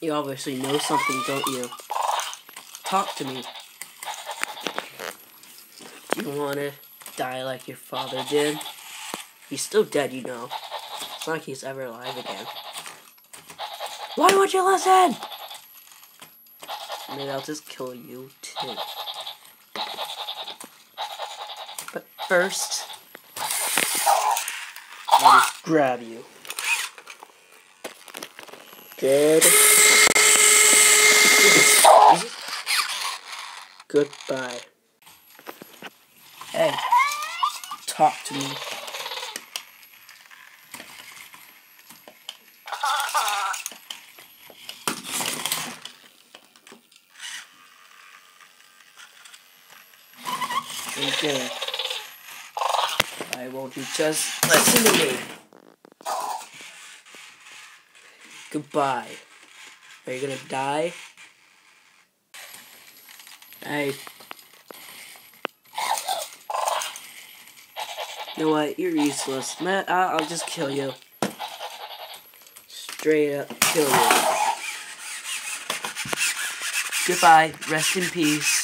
You obviously know something, don't you? Talk to me. Do you want to die like your father did? He's still dead, you know. It's not like he's ever alive again. Why won't you listen? Maybe I'll just kill you too. But first, I'll just grab you. Good. Goodbye. Hey, talk to me. Okay. Why won't you just listen to me? Goodbye. Are you gonna die? Hey. You know what? You're useless. Matt, I'll, I'll just kill you. Straight up kill you. Goodbye. Rest in peace.